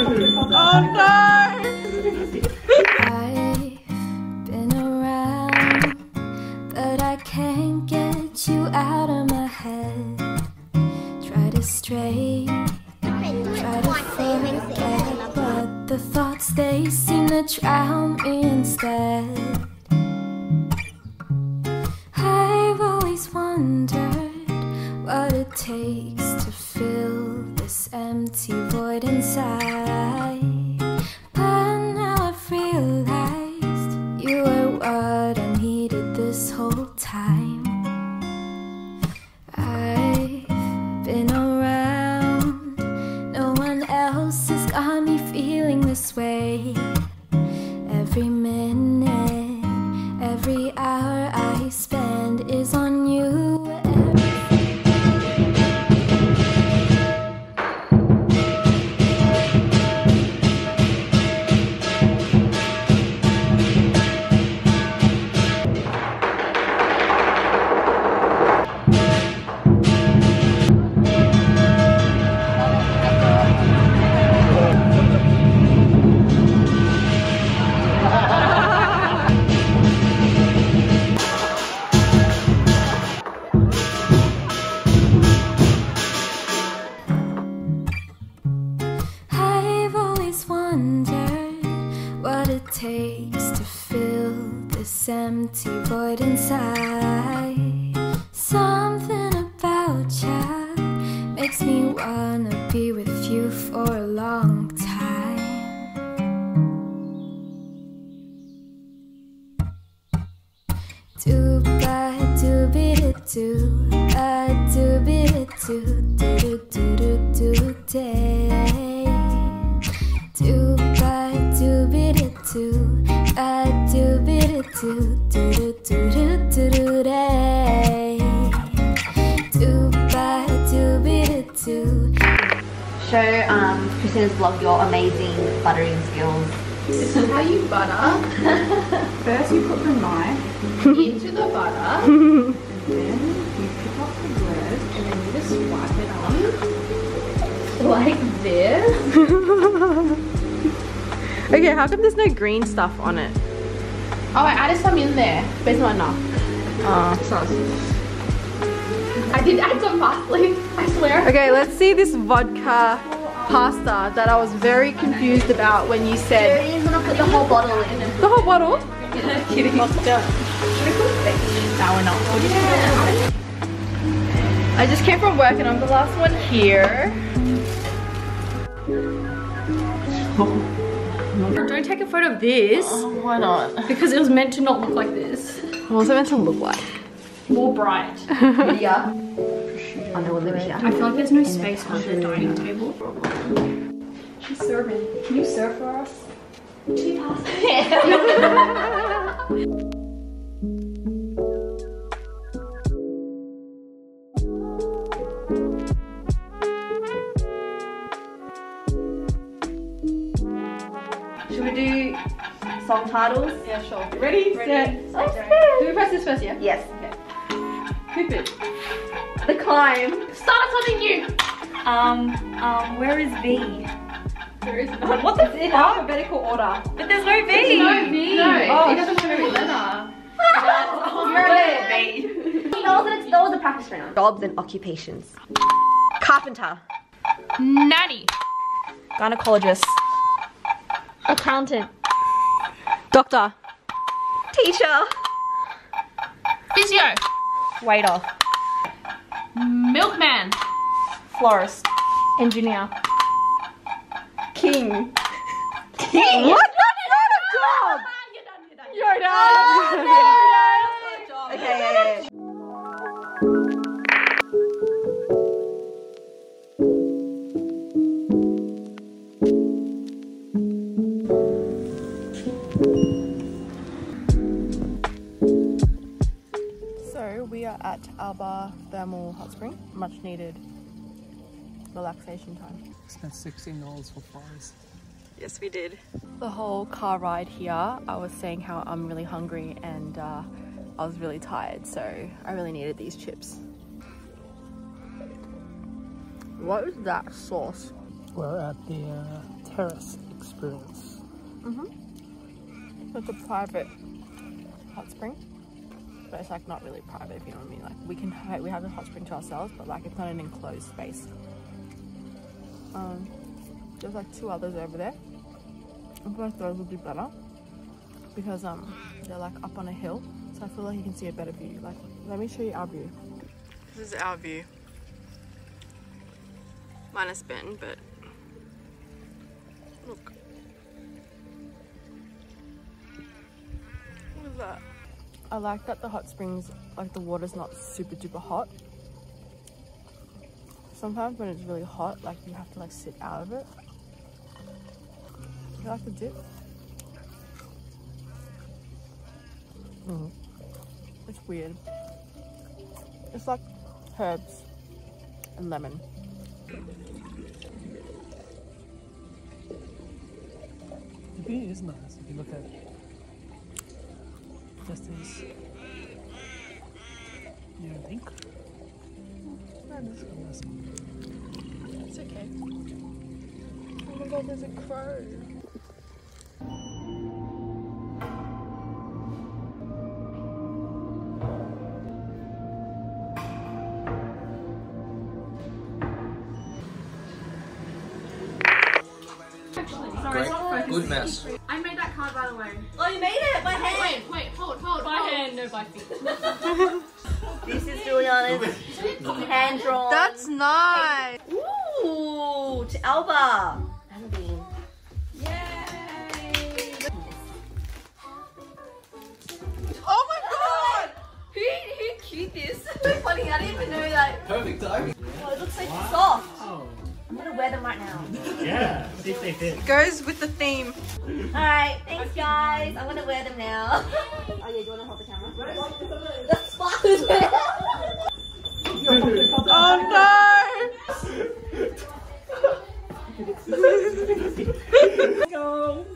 I've been around, but I can't get you out of my head. Try to stray, try to forget, but the thoughts they seem to drown me instead. I've always wondered what it takes takes to fill this empty void inside. Something about you makes me wanna be with you for a long time. Do ba do be do a do be do do do do do day. Show um, Christina's vlog your amazing buttering skills. This is how you butter. First you put the knife into the butter. and then you pick up the bread and then you just wipe it on. Like this. Okay, how come there's no green stuff on it? Oh, I added some in there, but it's not enough. Oh. I did add some parsley, I swear. Okay, let's see this vodka pasta that I was very confused about when you said You're gonna put the whole bottle in. the whole bottle. Kidding. No, we're not. I just came from work and I'm the last one here. Don't take a photo of this. Oh, why not? Because it was meant to not look like this. What was it meant to look like? More bright. Yeah. I know Olivia. I feel like there's no space for the dining table. She's serving. Can you serve for us? Should we do song titles? Yeah, sure. Ready? Ready? Set. Do we press this first, yeah? Yes. Poop it. The climb. Start something new. Um, um, where is V? There is What the in alphabetical order? But there's no V. no V. No, Oh, it doesn't show every letter. That was, a, that was a practice round. Jobs and occupations. Carpenter. Nanny. Gynecologist. Accountant. Doctor. Teacher. Physio. Waiter. Milkman. Florist. Engineer. King. King. What? That's not a job. You're done. Oh, okay, Alba Thermal Hot Spring. Much needed relaxation time. Spent $16 for fries. Yes, we did. The whole car ride here, I was saying how I'm really hungry and uh, I was really tired, so I really needed these chips. What is that sauce? We're at the uh, terrace experience. Mhm. It's a private hot spring, but it's like not really private, if you know what I mean. Like we can we have the hot spring to ourselves, but like it's not an enclosed space. Um, there's like two others over there. I like those would be better because um they're like up on a hill, so I feel like you can see a better view. Like let me show you our view. This is our view. Minus Ben, but look. What is that? I like that the hot springs, like the water's not super duper hot. Sometimes when it's really hot, like you have to like sit out of it. You like the dip? Mm. It's weird. It's like herbs and lemon. The view is nice if you look at distance. You don't think? That is nice. It's okay. Oh my god, there's a crow. Great. Good mess. I made that by the way. Oh, you made it by hand. Wait, wait, hold, hold. By hand, no by feet. This is Juliana's hand drawn. That's nice. Ooh, to Alba. And Oh my god! Who, who cued this? so funny, I didn't even know that. Perfect timing. Oh, it looks so soft. I'm gonna wear them right now. yeah. See if they fit. Goes with the theme. Alright, thanks guys. I'm gonna wear them now. oh yeah, do you wanna hold the camera? The sparklers. Oh no! Day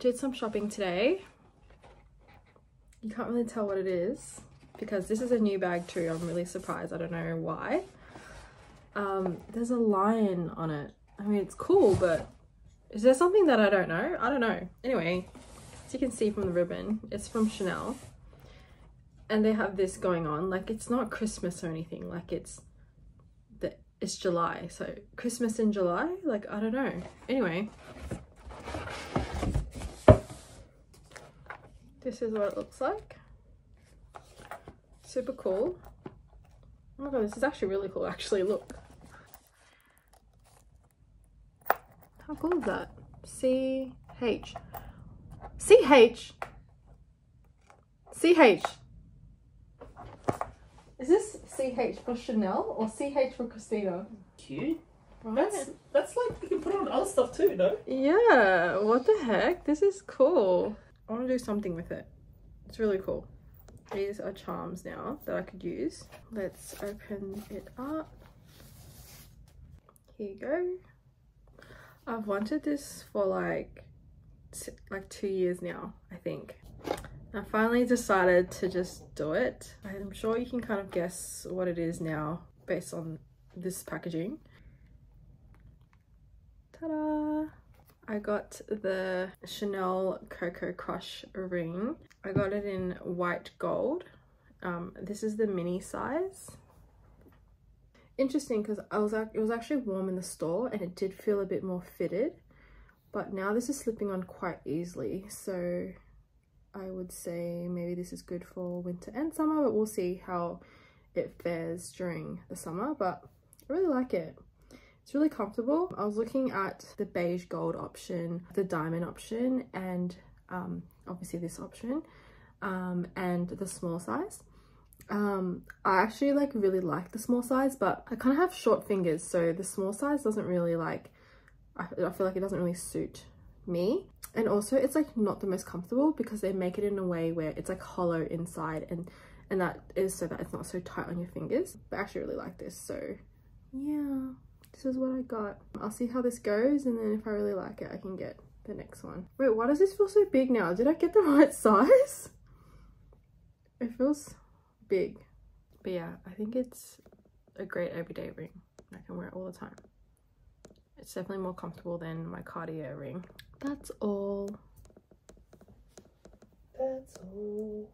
did some shopping today. You can't really tell what it is because this is a new bag too. I'm really surprised. I don't know why. Um, there's a lion on it. I mean, it's cool, but is there something that I don't know? I don't know. Anyway, as you can see from the ribbon, it's from Chanel. And they have this going on. Like, it's not Christmas or anything. Like, it's the it's July. So, Christmas in July? Like, I don't know. Anyway. This is what it looks like. Super cool. Oh my god, this is actually really cool, actually. Look. How cool is that? C H. C H. C H. Is this C H for Chanel or C H for Christina? Cute. Right? That's that's like you can put on other stuff too, no? Yeah, what the heck? This is cool. I want to do something with it. It's really cool. These are charms now that I could use. Let's open it up. Here you go. I've wanted this for like like two years now, I think. I finally decided to just do it. I'm sure you can kind of guess what it is now based on this packaging. Ta-da! I got the Chanel Coco Crush ring. I got it in white gold. Um, this is the mini size. Interesting because I was it was actually warm in the store and it did feel a bit more fitted, but now this is slipping on quite easily. So I would say maybe this is good for winter and summer, but we'll see how it fares during the summer. But I really like it. It's really comfortable. I was looking at the beige gold option, the diamond option, and um, obviously this option, um, and the small size. Um, I actually like really like the small size, but I kind of have short fingers, so the small size doesn't really like, I, I feel like it doesn't really suit me. And also it's like not the most comfortable because they make it in a way where it's like hollow inside and and that is so that it's not so tight on your fingers. But I actually really like this, so yeah this is what I got. I'll see how this goes and then if I really like it I can get the next one. Wait, why does this feel so big now? Did I get the right size? It feels big. But yeah, I think it's a great everyday ring. I can wear it all the time. It's definitely more comfortable than my Cartier ring. That's all. That's all.